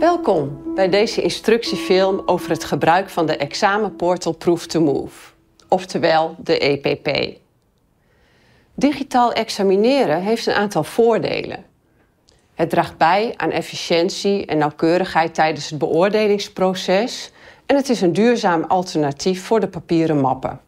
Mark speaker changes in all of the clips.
Speaker 1: Welkom bij deze instructiefilm over het gebruik van de examenportal Proof to Move, oftewel de EPP. Digitaal examineren heeft een aantal voordelen. Het draagt bij aan efficiëntie en nauwkeurigheid tijdens het beoordelingsproces en het is een duurzaam alternatief voor de papieren mappen.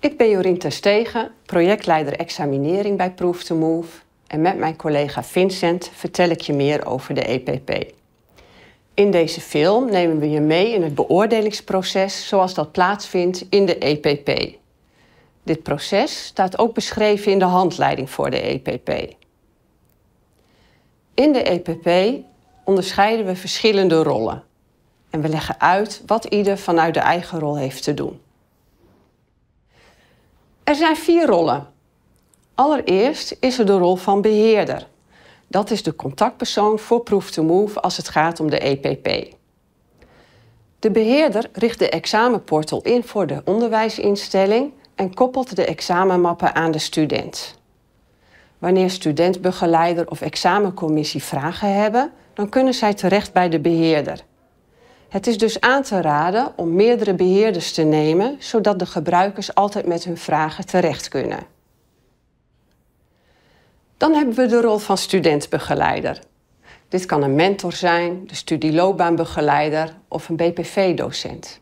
Speaker 1: Ik ben Jorien Terstegen, projectleider examinering bij Proof to Move en met mijn collega Vincent vertel ik je meer over de EPP. In deze film nemen we je mee in het beoordelingsproces zoals dat plaatsvindt in de EPP. Dit proces staat ook beschreven in de handleiding voor de EPP. In de EPP onderscheiden we verschillende rollen en we leggen uit wat ieder vanuit de eigen rol heeft te doen. Er zijn vier rollen. Allereerst is er de rol van beheerder. Dat is de contactpersoon voor Proof to Move als het gaat om de EPP. De beheerder richt de examenportal in voor de onderwijsinstelling en koppelt de examenmappen aan de student. Wanneer studentbegeleider of examencommissie vragen hebben, dan kunnen zij terecht bij de beheerder. Het is dus aan te raden om meerdere beheerders te nemen, zodat de gebruikers altijd met hun vragen terecht kunnen. Dan hebben we de rol van studentbegeleider. Dit kan een mentor zijn, de studieloopbaanbegeleider of een BPV-docent.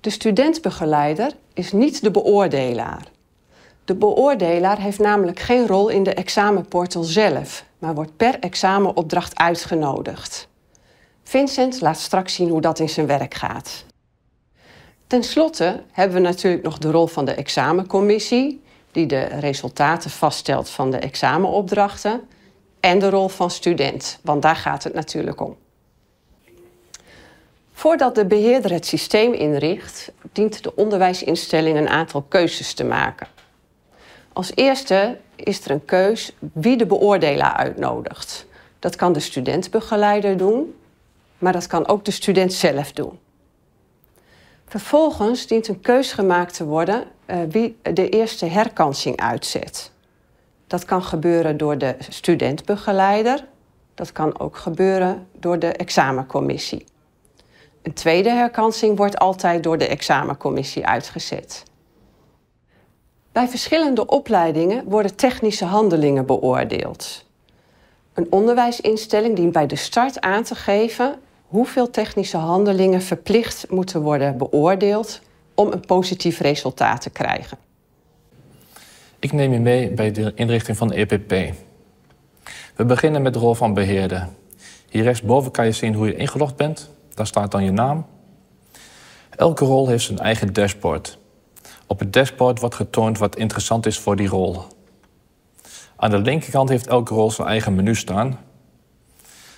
Speaker 1: De studentbegeleider is niet de beoordelaar. De beoordelaar heeft namelijk geen rol in de examenportal zelf, maar wordt per examenopdracht uitgenodigd. Vincent laat straks zien hoe dat in zijn werk gaat. Ten slotte hebben we natuurlijk nog de rol van de examencommissie, die de resultaten vaststelt van de examenopdrachten, en de rol van student, want daar gaat het natuurlijk om. Voordat de beheerder het systeem inricht, dient de onderwijsinstelling een aantal keuzes te maken. Als eerste is er een keus wie de beoordelaar uitnodigt. Dat kan de studentbegeleider doen, maar dat kan ook de student zelf doen. Vervolgens dient een keus gemaakt te worden uh, wie de eerste herkansing uitzet. Dat kan gebeuren door de studentbegeleider, dat kan ook gebeuren door de examencommissie. Een tweede herkansing wordt altijd door de examencommissie uitgezet. Bij verschillende opleidingen worden technische handelingen beoordeeld. Een onderwijsinstelling dient bij de start aan te geven hoeveel technische handelingen verplicht moeten worden beoordeeld om een positief resultaat te krijgen.
Speaker 2: Ik neem je mee bij de inrichting van de EPP. We beginnen met de rol van beheerder. Hier rechtsboven kan je zien hoe je ingelogd bent. Daar staat dan je naam. Elke rol heeft zijn eigen dashboard. Op het dashboard wordt getoond wat interessant is voor die rol. Aan de linkerkant heeft elke rol zijn eigen menu staan.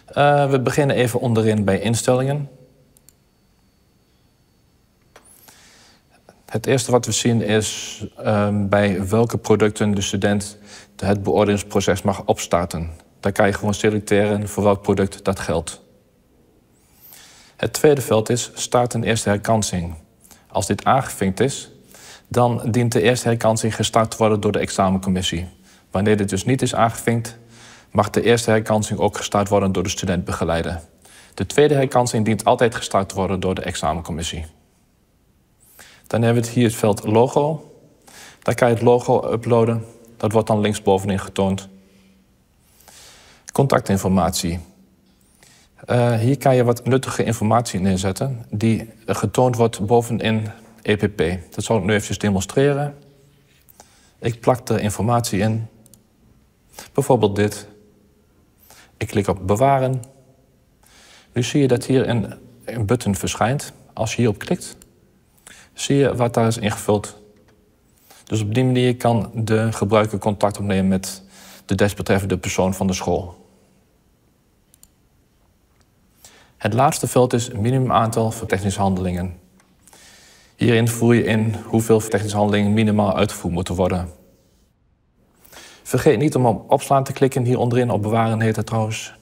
Speaker 2: Uh, we beginnen even onderin bij instellingen. Het eerste wat we zien is um, bij welke producten de student het beoordelingsproces mag opstarten. Daar kan je gewoon selecteren voor welk product dat geldt. Het tweede veld is start een eerste herkansing. Als dit aangevinkt is, dan dient de eerste herkansing gestart worden door de examencommissie. Wanneer dit dus niet is aangevinkt, mag de eerste herkansing ook gestart worden door de studentbegeleider. De tweede herkansing dient altijd gestart worden door de examencommissie. Dan hebben we hier het veld logo. Daar kan je het logo uploaden. Dat wordt dan linksbovenin getoond. Contactinformatie. Uh, hier kan je wat nuttige informatie neerzetten die getoond wordt bovenin EPP. Dat zal ik nu even demonstreren. Ik plak de informatie in. Bijvoorbeeld dit. Ik klik op bewaren. Nu zie je dat hier een, een button verschijnt. Als je hierop klikt, zie je wat daar is ingevuld. Dus op die manier kan de gebruiker contact opnemen met de desbetreffende persoon van de school. Het laatste veld is minimum aantal voor technische handelingen. Hierin voer je in hoeveel technische handelingen minimaal uitgevoerd moeten worden. Vergeet niet om op opslaan te klikken hier onderin, op bewaren heet het trouwens.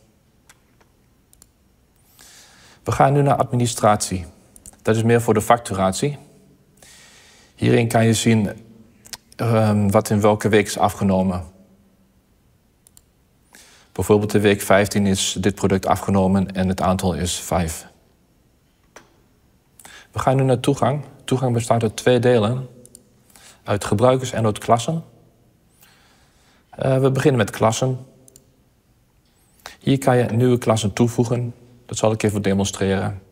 Speaker 2: We gaan nu naar administratie. Dat is meer voor de facturatie. Hierin kan je zien um, wat in welke week is afgenomen. Bijvoorbeeld de week 15 is dit product afgenomen en het aantal is 5. We gaan nu naar toegang. Toegang bestaat uit twee delen. Uit gebruikers en uit klassen. Uh, we beginnen met klassen. Hier kan je nieuwe klassen toevoegen. Dat zal ik even demonstreren.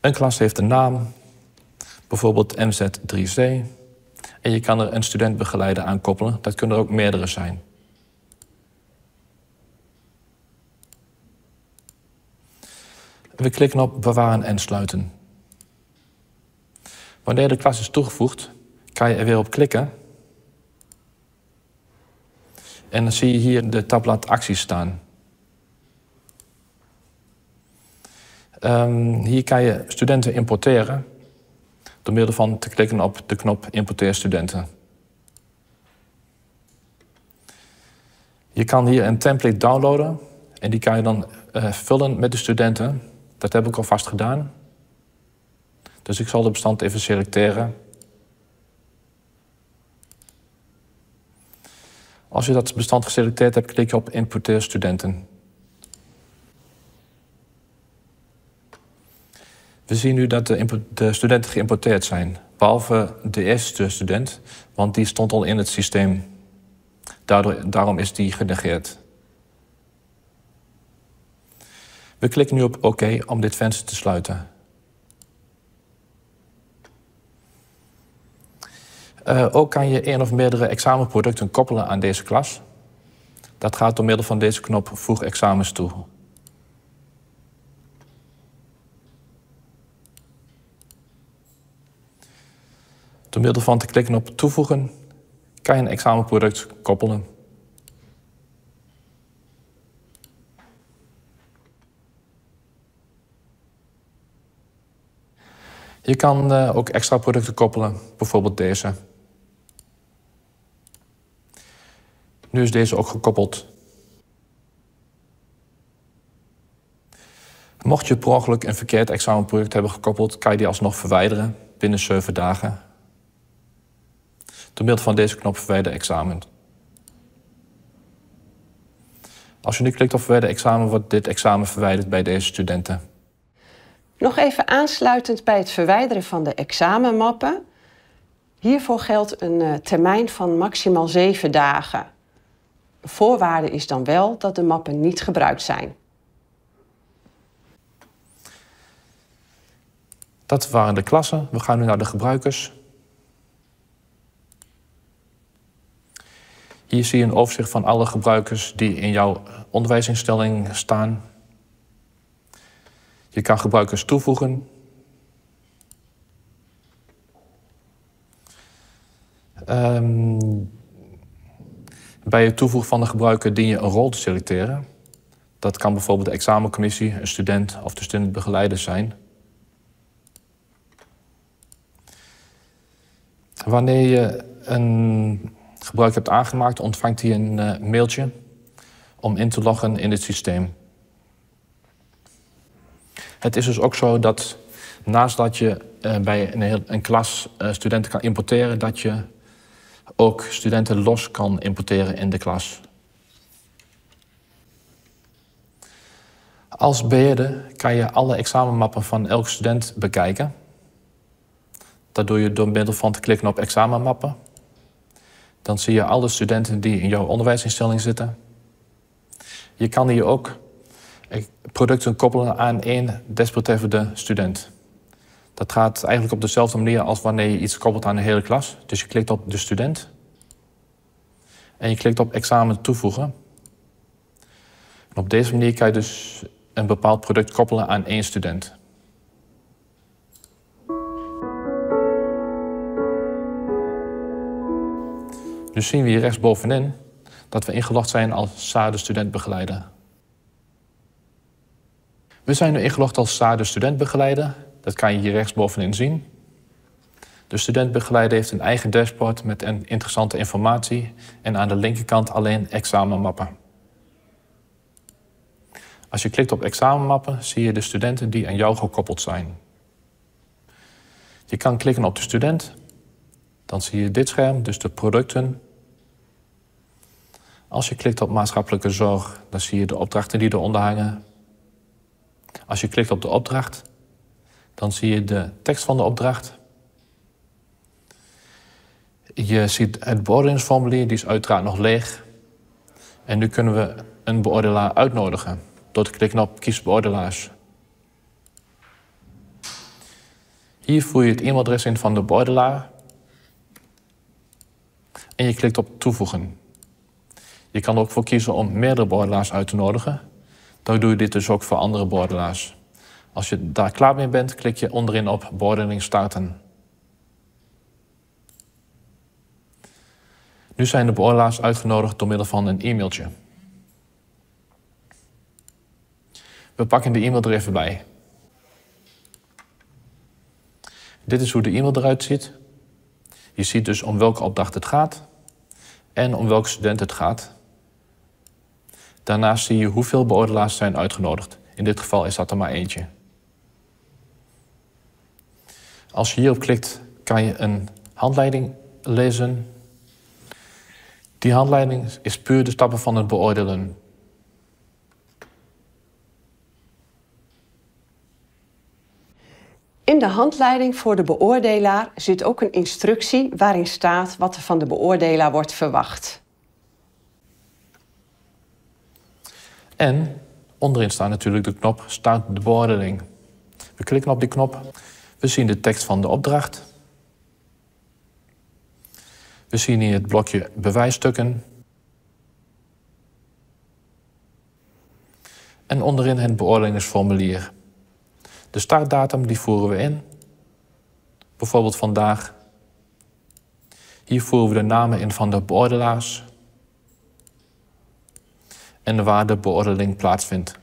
Speaker 2: Een klas heeft een naam, bijvoorbeeld MZ3C. En je kan er een studentbegeleider aan koppelen. Dat kunnen er ook meerdere zijn. We klikken op bewaren en sluiten. Wanneer de klas is toegevoegd, kan je er weer op klikken. En dan zie je hier de tabblad acties staan. Um, hier kan je studenten importeren door middel van te klikken op de knop Importeer studenten. Je kan hier een template downloaden en die kan je dan uh, vullen met de studenten. Dat heb ik alvast gedaan. Dus ik zal de bestand even selecteren. Als je dat bestand geselecteerd hebt, klik je op Importeer studenten. We zien nu dat de, de, studenten geïmporteerd zijn. Behalve de eerste student, want die stond al in het systeem. Daardoor, daarom is die genegeerd. We klikken nu op OK om dit venster te sluiten. Uh, ook kan je één of meerdere examenproducten koppelen aan deze klas. Dat gaat door middel van deze knop Voeg examens toe. Door middel van te klikken op toevoegen kan je een examenproduct koppelen. Je kan uh, ook extra producten koppelen, bijvoorbeeld deze. Nu is deze ook gekoppeld. Mocht je per ongeluk een verkeerd examenproduct hebben gekoppeld, kan je die alsnog verwijderen binnen 7 dagen. Door middel van deze knop verwijder examen. Als je nu klikt op verwijder examen, wordt dit examen verwijderd bij deze studenten.
Speaker 1: Nog even aansluitend bij het verwijderen van de examenmappen. Hiervoor geldt een eh, termijn van maximaal 7 dagen. Voorwaarde is dan wel dat de mappen niet gebruikt zijn.
Speaker 2: Dat waren de klassen. We gaan nu naar de gebruikers. Hier zie je een overzicht van alle gebruikers die in jouw onderwijsinstelling staan. Je kan gebruikers toevoegen. Um, bij het toevoegen van de gebruiker dien je een rol te selecteren. Dat kan bijvoorbeeld de examencommissie, een student of de studentbegeleider zijn. Wanneer je een gebruiker hebt aangemaakt, ontvangt hij een uh, mailtje om in te loggen in het systeem. Het is dus ook zo dat naast dat je uh, bij een, heel, een klas uh, studenten kan importeren, dat je ook studenten los kan importeren in de klas. Als beheerder kan je alle examenmappen van elke student bekijken. Dat doe je door middel van te klikken op examenmappen. Dan zie je alle studenten die in jouw onderwijsinstelling zitten. Je kan hier ook producten koppelen aan één desbetreffende student. Dat gaat eigenlijk op dezelfde manier als wanneer je iets koppelt aan een hele klas. Dus je klikt op de student. En je klikt op examen toevoegen. En op deze manier kan je dus een bepaald product koppelen aan één student. Nu zien we hier rechtsbovenin dat we ingelogd zijn als SADE studentbegeleider. We zijn nu ingelogd als SADE studentbegeleider. Dat kan je hier rechtsbovenin zien. De studentbegeleider heeft een eigen dashboard met interessante informatie en aan de linkerkant alleen examenmappen. Als je klikt op examenmappen zie je de studenten die aan jou gekoppeld zijn. Je kan klikken op de student. Dan zie je dit scherm, dus de producten. Als je klikt op maatschappelijke zorg, dan zie je de opdrachten die eronder hangen. Als je klikt op de opdracht, dan zie je de tekst van de opdracht. Je ziet het beoordelingsformulier, die is uiteraard nog leeg. En nu kunnen we een beoordelaar uitnodigen door te klikken op kies beoordelaars. Hier voer je het e-mailadres in van de beoordelaar en je klikt op toevoegen. Je kan er ook voor kiezen om meerdere beoordelaars uit te nodigen. Dan doe je dit dus ook voor andere beoordelaars. Als je daar klaar mee bent, klik je onderin op beoordeling starten. Nu zijn de beoordelaars uitgenodigd door middel van een e-mailtje. We pakken de e-mail er even bij. Dit is hoe de e-mail eruit ziet. Je ziet dus om welke opdracht het gaat en om welke student het gaat. Daarnaast zie je hoeveel beoordelaars zijn uitgenodigd. In dit geval is dat er maar eentje. Als je hierop klikt, kan je een handleiding lezen. Die handleiding is puur de stappen van het beoordelen.
Speaker 1: In de handleiding voor de beoordelaar zit ook een instructie waarin staat wat er van de beoordelaar wordt verwacht.
Speaker 2: En onderin staat natuurlijk de knop Start de beoordeling. We klikken op die knop. We zien de tekst van de opdracht. We zien hier het blokje bewijsstukken. En onderin het beoordelingsformulier. De startdatum die voeren we in. Bijvoorbeeld vandaag. Hier voeren we de namen in van de beoordelaars. En waar de beoordeling plaatsvindt.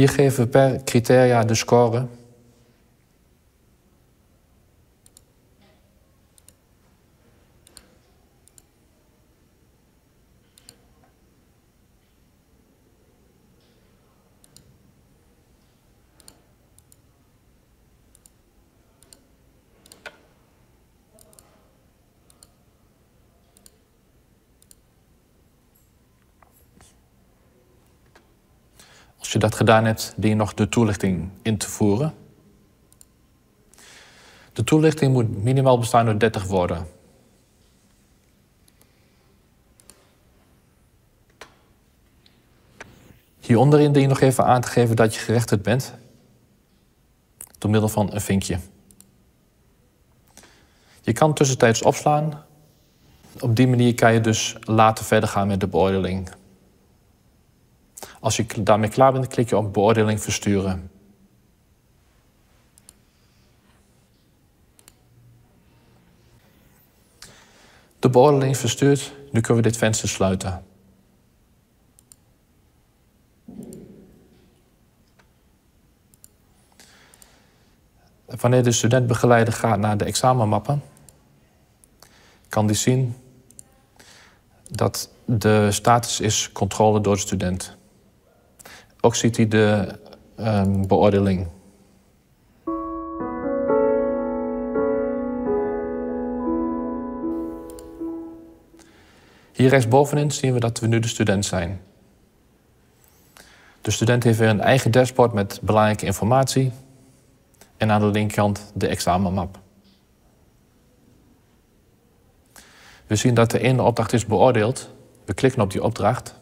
Speaker 2: Hier geven we per criteria de score. Als je dat gedaan hebt, dien je nog de toelichting in te voeren. De toelichting moet minimaal bestaan uit 30 woorden. Hieronderin dien je nog even aan te geven dat je gerechtigd bent. Door middel van een vinkje. Je kan tussentijds opslaan. Op die manier kan je dus later verder gaan met de beoordeling. Als je daarmee klaar bent, klik je op beoordeling versturen. De beoordeling verstuurd. Nu kunnen we dit venster sluiten. Wanneer de studentbegeleider gaat naar de examenmappen, kan die zien dat de status is controle door de student. Ook ziet hij de um, beoordeling. Hier rechtsbovenin zien we dat we nu de student zijn. De student heeft weer een eigen dashboard met belangrijke informatie. En aan de linkerkant de examenmap. We zien dat de ene opdracht is beoordeeld. We klikken op die opdracht.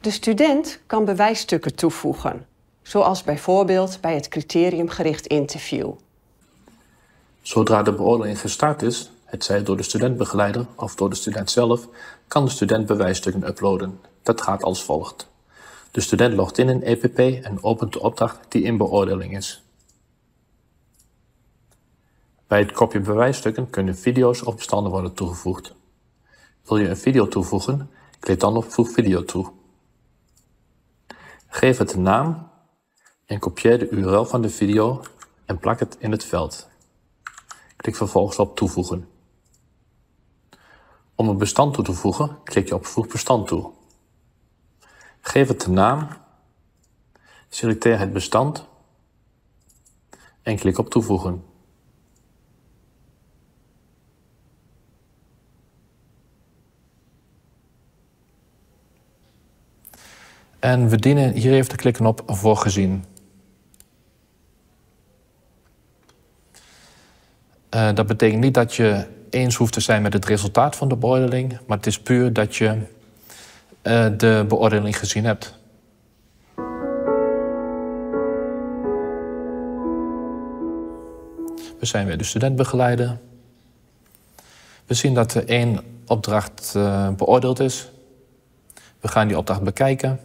Speaker 1: De student kan bewijsstukken toevoegen, zoals bijvoorbeeld bij het criteriumgericht interview.
Speaker 2: Zodra de beoordeling gestart is, het zij door de studentbegeleider of door de student zelf, kan de student bewijsstukken uploaden. Dat gaat als volgt. De student logt in in EPP en opent de opdracht die in beoordeling is. Bij het kopje bewijsstukken kunnen video's of bestanden worden toegevoegd. Wil je een video toevoegen, klik dan op Voeg video toe. Geef het een naam en kopieer de URL van de video en plak het in het veld. Klik vervolgens op toevoegen. Om een bestand toe te voegen, klik je op voeg bestand toe. Geef het de naam. Selecteer het bestand. En klik op toevoegen. En we dienen hier even te klikken op voor gezien. Uh, dat betekent niet dat je eens hoeft te zijn met het resultaat van de beoordeling, maar het is puur dat je uh, de beoordeling gezien hebt. We zijn weer de studentbegeleider. We zien dat er één opdracht uh, beoordeeld is. We gaan die opdracht bekijken.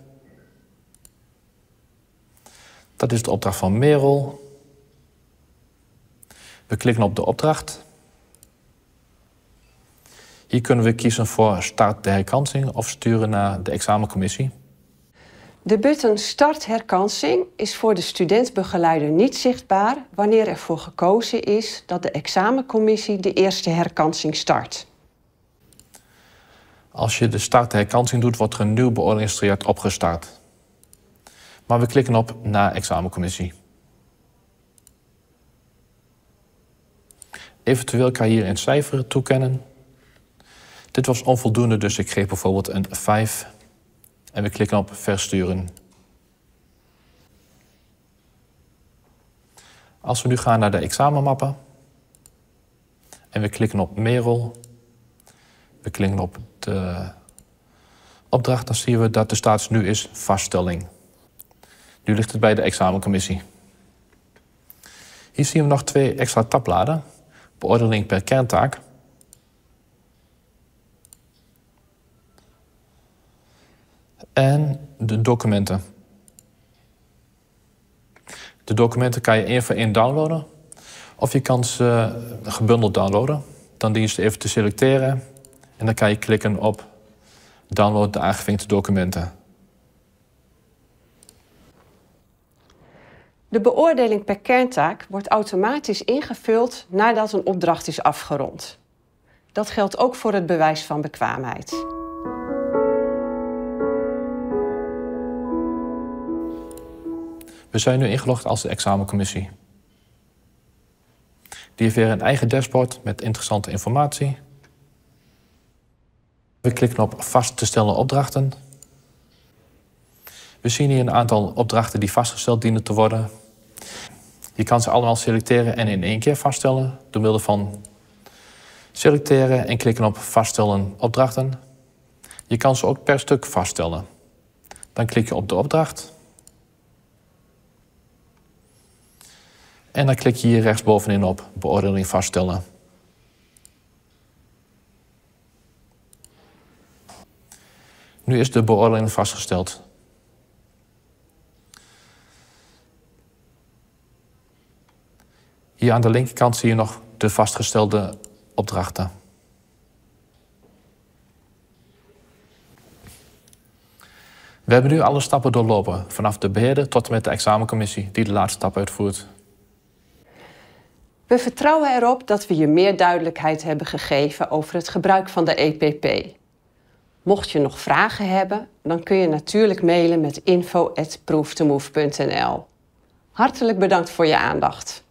Speaker 2: Dat is de opdracht van Merel. We klikken op de opdracht. Hier kunnen we kiezen voor start de herkansing of sturen naar de examencommissie.
Speaker 1: De button Start herkansing is voor de studentbegeleider niet zichtbaar wanneer ervoor gekozen is dat de examencommissie de eerste herkansing start.
Speaker 2: Als je de start herkansing doet, wordt er een nieuw beoordelingstraject opgestart. Maar we klikken op na examencommissie. Eventueel kan je hier een cijfer toekennen. Dit was onvoldoende, dus ik kreeg bijvoorbeeld een 5. En we klikken op versturen. Als we nu gaan naar de examenmappen en we klikken op Merel, we klikken op de opdracht, dan zien we dat de status nu is vaststelling. Nu ligt het bij de examencommissie. Hier zien we nog twee extra tabbladen. Beoordeling per kerntaak. En de documenten. De documenten kan je één voor één downloaden. Of je kan ze gebundeld downloaden. Dan dien je ze even te selecteren. En dan kan je klikken op download de aangevinkte documenten.
Speaker 1: De beoordeling per kerntaak wordt automatisch ingevuld nadat een opdracht is afgerond. Dat geldt ook voor het bewijs van bekwaamheid.
Speaker 2: We zijn nu ingelogd als de examencommissie. Die heeft weer een eigen dashboard met interessante informatie. We klikken op vast te stellen opdrachten. We zien hier een aantal opdrachten die vastgesteld dienen te worden. Je kan ze allemaal selecteren en in één keer vaststellen door middel van selecteren en klikken op vaststellen opdrachten. Je kan ze ook per stuk vaststellen. Dan klik je op de opdracht. En dan klik je hier rechtsbovenin op beoordeling vaststellen. Nu is de beoordeling vastgesteld. Hier aan de linkerkant zie je nog de vastgestelde opdrachten. We hebben nu alle stappen doorlopen, vanaf de beheerder tot en met de examencommissie die de laatste stap uitvoert.
Speaker 1: We vertrouwen erop dat we je meer duidelijkheid hebben gegeven over het gebruik van de EPP. Mocht je nog vragen hebben, dan kun je natuurlijk mailen met info.prooftomove.nl. Hartelijk bedankt voor je aandacht.